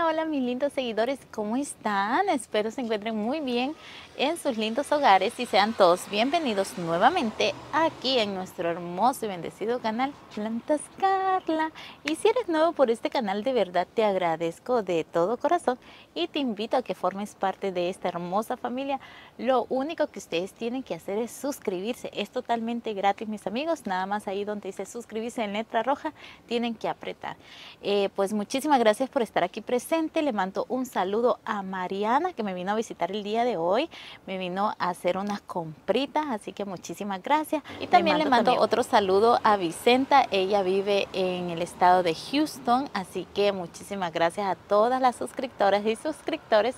Hola, mis lindos seguidores, ¿cómo están? Espero se encuentren muy bien en sus lindos hogares y sean todos bienvenidos nuevamente aquí en nuestro hermoso y bendecido canal Plantas Carla. Y si eres nuevo por este canal, de verdad te agradezco de todo corazón y te invito a que formes parte de esta hermosa familia. Lo único que ustedes tienen que hacer es suscribirse, es totalmente gratis mis amigos, nada más ahí donde dice suscribirse en letra roja, tienen que apretar. Eh, pues muchísimas gracias por estar aquí presente, le mando un saludo a Mariana que me vino a visitar el día de hoy me vino a hacer unas compritas, así que muchísimas gracias. Y también le mando, otro saludo a Vicenta, ella vive en el estado de Houston, así que muchísimas gracias a todas las suscriptoras y suscriptores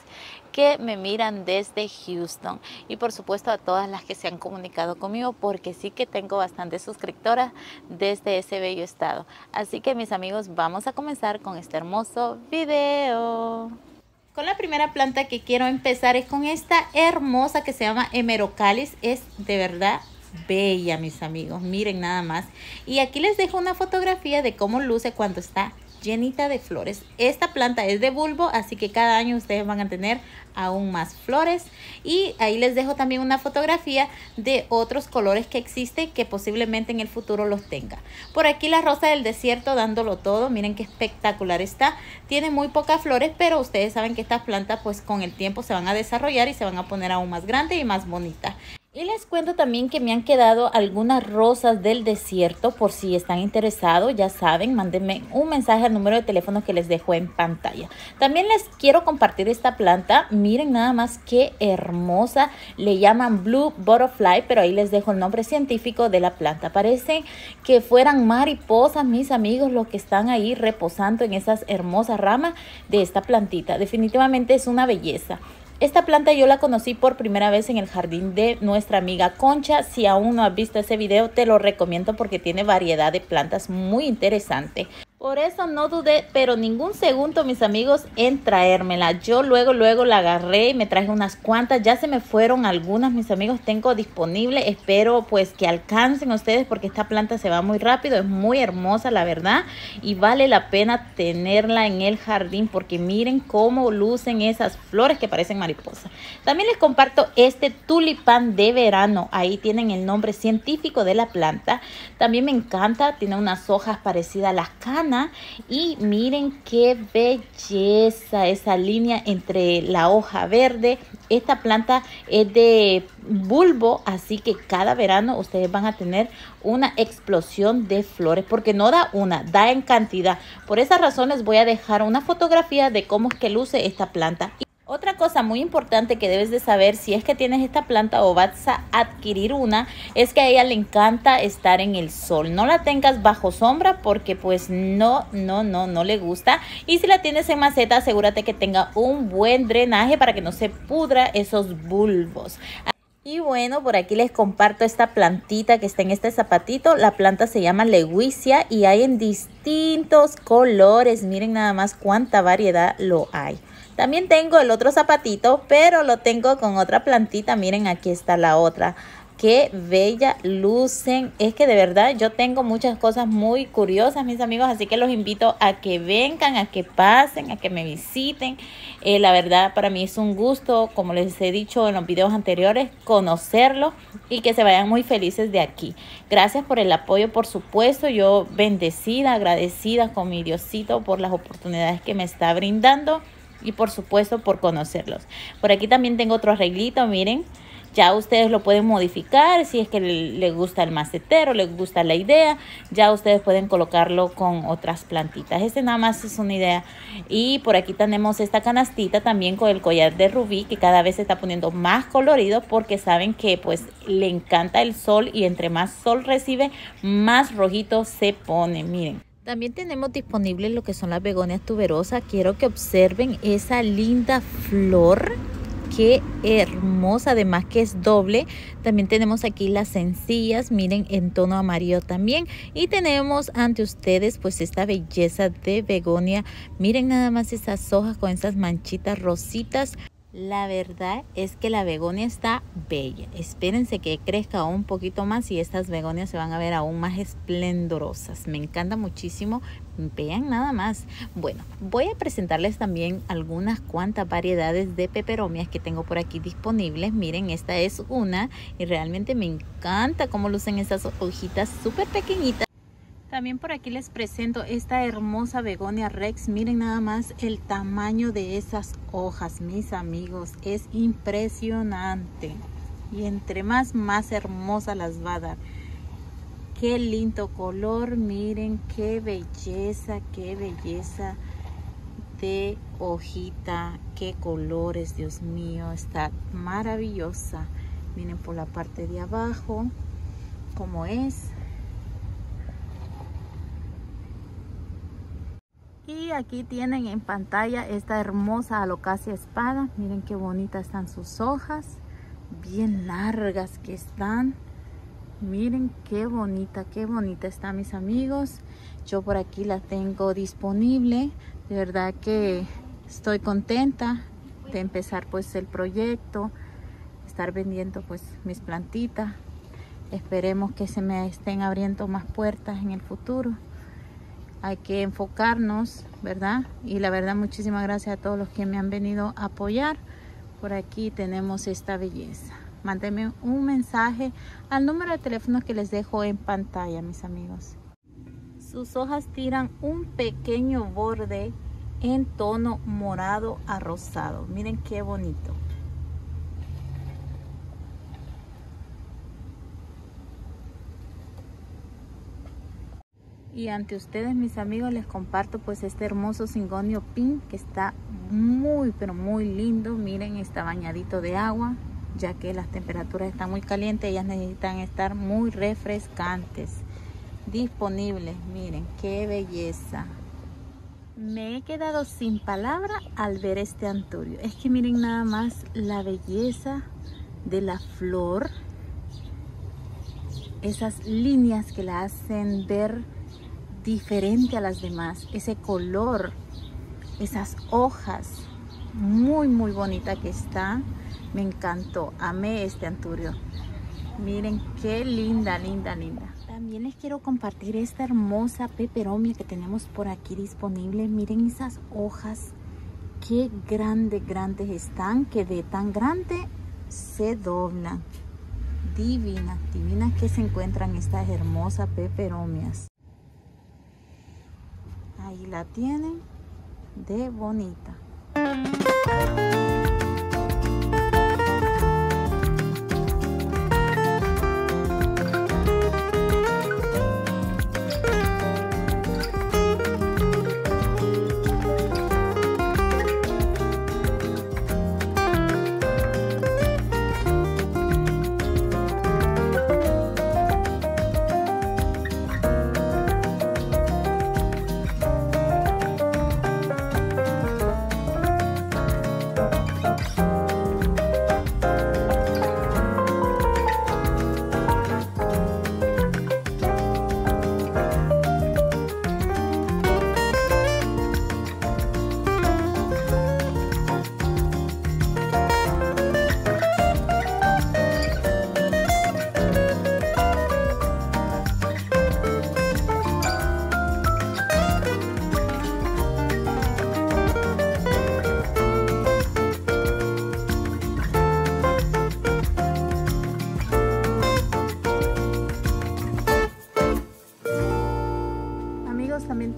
que me miran desde Houston y por supuesto a todas las que se han comunicado conmigo porque sí que tengo bastantes suscriptoras desde ese bello estado. Así que mis amigos vamos a comenzar con este hermoso video. Con la primera planta que quiero empezar es con esta hermosa que se llama Hemerocalis. Es de verdad bella, mis amigos. Miren nada más. Y aquí les dejo una fotografía de cómo luce cuando está llenita de flores. Esta planta es de bulbo, así que cada año ustedes van a tener aún más flores. Y ahí les dejo también una fotografía de otros colores que existen que posiblemente en el futuro los tenga. Por aquí la rosa del desierto dándolo todo. Miren qué espectacular está. Tiene muy pocas flores, pero ustedes saben que estas plantas pues con el tiempo se van a desarrollar y se van a poner aún más grandes y más bonitas. Y les cuento también que me han quedado algunas rosas del desierto por si están interesados, ya saben, mándenme un mensaje al número de teléfono que les dejo en pantalla. También les quiero compartir esta planta, miren nada más qué hermosa, le llaman Blue Butterfly, pero ahí les dejo el nombre científico de la planta. Parece que fueran mariposas, mis amigos, los que están ahí reposando en esas hermosas ramas de esta plantita. Definitivamente es una belleza. Esta planta yo la conocí por primera vez en el jardín de nuestra amiga Concha. Si aún no has visto ese video, te lo recomiendo porque tiene variedad de plantas muy interesante. Por eso no dudé, pero ningún segundo, mis amigos, en traérmela. Yo luego, luego la agarré y me traje unas cuantas. Ya se me fueron algunas, mis amigos, tengo disponible. Espero pues que alcancen ustedes porque esta planta se va muy rápido. Es muy hermosa, la verdad. Y vale la pena tenerla en el jardín porque miren cómo lucen esas flores que parecen mariposas. También les comparto este tulipán de verano. Ahí tienen el nombre científico de la planta. También me encanta, tiene unas hojas parecidas a las canas y miren qué belleza esa línea entre la hoja verde. Esta planta es de bulbo, así que cada verano ustedes van a tener una explosión de flores porque no da una, da en cantidad. Por esas razones voy a dejar una fotografía de cómo es que luce esta planta. Otra cosa muy importante que debes de saber si es que tienes esta planta o vas a adquirir una es que a ella le encanta estar en el sol. No la tengas bajo sombra porque pues no, no, no, no le gusta. Y si la tienes en maceta asegúrate que tenga un buen drenaje para que no se pudra esos bulbos. Y bueno, por aquí les comparto esta plantita que está en este zapatito. La planta se llama Lewisia y hay en distintos colores. Miren nada más cuánta variedad lo hay. También tengo el otro zapatito, pero lo tengo con otra plantita. Miren, aquí está la otra. Qué bella lucen. Es que de verdad yo tengo muchas cosas muy curiosas, mis amigos. Así que los invito a que vengan, a que pasen, a que me visiten. Eh, la verdad para mí es un gusto, como les he dicho en los videos anteriores, conocerlo y que se vayan muy felices de aquí. Gracias por el apoyo, por supuesto. Yo bendecida, agradecida con mi Diosito por las oportunidades que me está brindando y por supuesto por conocerlos. Por aquí también tengo otro arreglito, miren. Ya ustedes lo pueden modificar si es que les gusta el macetero, les gusta la idea. Ya ustedes pueden colocarlo con otras plantitas. Este nada más es una idea. Y por aquí tenemos esta canastita también con el collar de rubí que cada vez se está poniendo más colorido porque saben que pues le encanta el sol y entre más sol recibe, más rojito se pone. Miren. También tenemos disponible lo que son las begonias tuberosas. Quiero que observen esa linda flor. Qué hermosa, además que es doble. También tenemos aquí las sencillas, miren, en tono amarillo también. Y tenemos ante ustedes pues esta belleza de begonia. Miren nada más esas hojas con esas manchitas rositas. La verdad es que la begonia está bella. Espérense que crezca un poquito más y estas begonias se van a ver aún más esplendorosas. Me encanta muchísimo. Vean nada más. Bueno, voy a presentarles también algunas cuantas variedades de peperomias que tengo por aquí disponibles. Miren, esta es una y realmente me encanta cómo lucen estas hojitas súper pequeñitas. También por aquí les presento esta hermosa begonia rex. Miren nada más el tamaño de esas hojas, mis amigos. Es impresionante. Y entre más, más hermosa las va a dar. Qué lindo color. Miren qué belleza, qué belleza de hojita. Qué colores, Dios mío. Está maravillosa. Miren por la parte de abajo cómo es Y aquí tienen en pantalla esta hermosa alocasia espada. Miren qué bonitas están sus hojas. Bien largas que están. Miren qué bonita, qué bonita está mis amigos. Yo por aquí la tengo disponible. De verdad que estoy contenta de empezar pues el proyecto. Estar vendiendo pues mis plantitas. Esperemos que se me estén abriendo más puertas en el futuro hay que enfocarnos, ¿verdad? Y la verdad, muchísimas gracias a todos los que me han venido a apoyar. Por aquí tenemos esta belleza. Mándenme un mensaje al número de teléfono que les dejo en pantalla, mis amigos. Sus hojas tiran un pequeño borde en tono morado a rosado. Miren qué bonito. Y ante ustedes mis amigos les comparto pues este hermoso cingonio pink que está muy pero muy lindo. Miren está bañadito de agua ya que las temperaturas están muy calientes ellas necesitan estar muy refrescantes. Disponibles miren qué belleza. Me he quedado sin palabra al ver este anturio. Es que miren nada más la belleza de la flor esas líneas que la hacen ver diferente a las demás. Ese color, esas hojas, muy muy bonita que está. Me encantó, amé este anturio. Miren qué linda, linda, linda. También les quiero compartir esta hermosa peperomia que tenemos por aquí disponible. Miren esas hojas, qué grandes, grandes están, que de tan grande se doblan. Divina, divina que se encuentran estas hermosas peperomias. Ahí la tienen de bonita.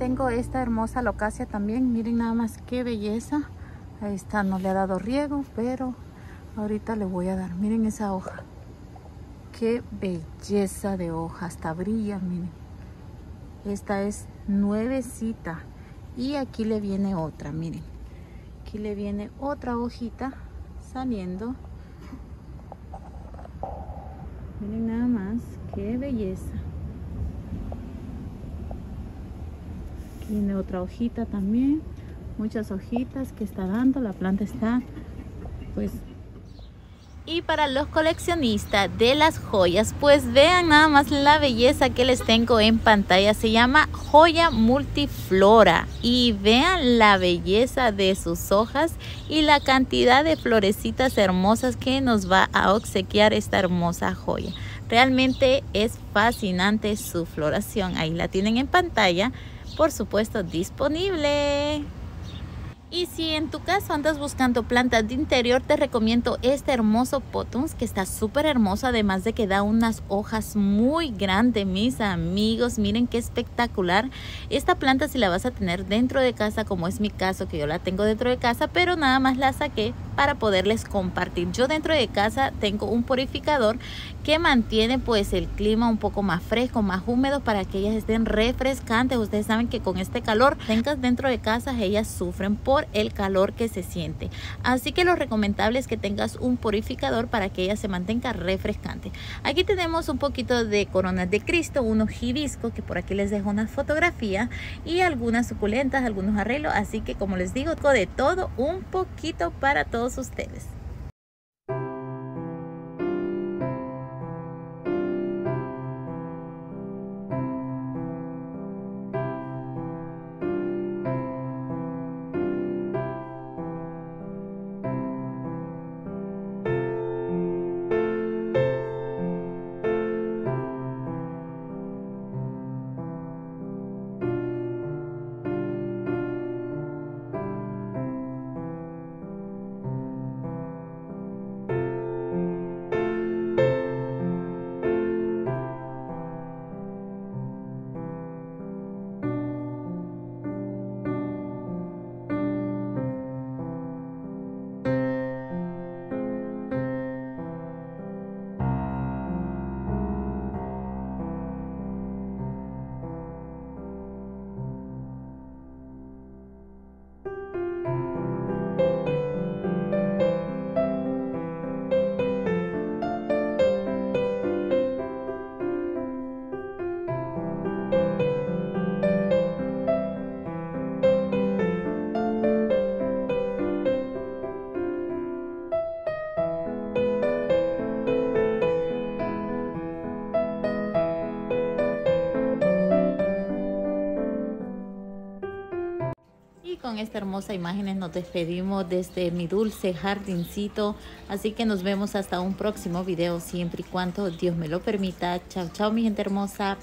Tengo esta hermosa locasia también. Miren nada más qué belleza. Ahí está, no le ha dado riego, pero ahorita le voy a dar. Miren esa hoja. Qué belleza de hoja. Hasta brilla, miren. Esta es nuevecita. Y aquí le viene otra, miren. Aquí le viene otra hojita saliendo. Miren nada más. Qué belleza. Tiene otra hojita también muchas hojitas que está dando la planta está pues Y para los coleccionistas de las joyas, pues vean nada más la belleza que les tengo en pantalla. Se llama joya multiflora y vean la belleza de sus hojas y la cantidad de florecitas hermosas que nos va a obsequiar esta hermosa joya. Realmente es fascinante su floración. Ahí la tienen en pantalla, por supuesto disponible. Y si en tu caso andas buscando plantas de interior, te recomiendo este hermoso Potuns que está súper hermoso, además de que da unas hojas muy grandes, mis amigos. Miren qué espectacular. Esta planta si la vas a tener dentro de casa, como es mi caso, que yo la tengo dentro de casa, pero nada más la saqué para poderles compartir. Yo dentro de casa tengo un purificador que mantiene pues el clima un poco más fresco, más húmedo para que ellas estén refrescantes. Ustedes saben que con este calor, tengas dentro de casa, ellas sufren por el calor que se siente. Así que lo recomendable es que tengas un purificador para que ella se mantenga refrescante. Aquí tenemos un poquito de coronas de Cristo, unos hibiscos que por aquí les dejo una fotografía y algunas suculentas, algunos arreglos. Así que como les digo, de todo un poquito para todos ustedes. Esta hermosa imagen nos despedimos desde mi dulce jardincito. Así que nos vemos hasta un próximo video, siempre y cuando Dios me lo permita. Chao, chao, mi gente hermosa.